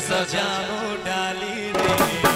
सजा डाली रे।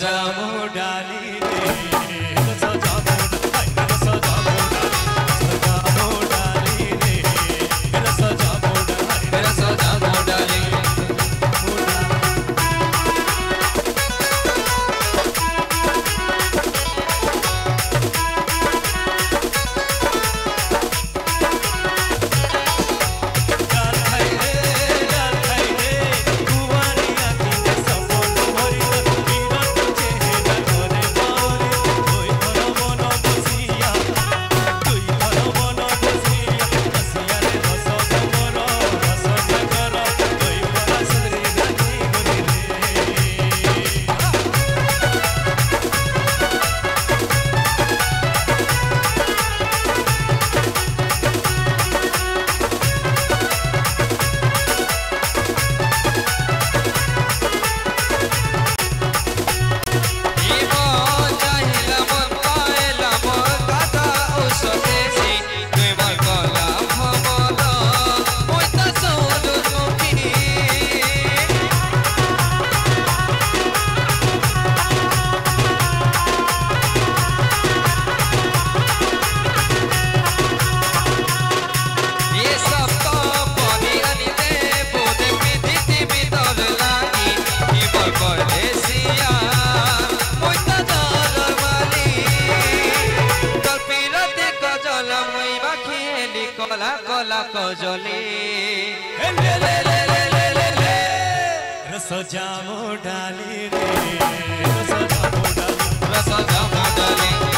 जामुडा लाखो लाखो रसो जामो डाली रे। रसो जामो डाली रसो जामो डाली।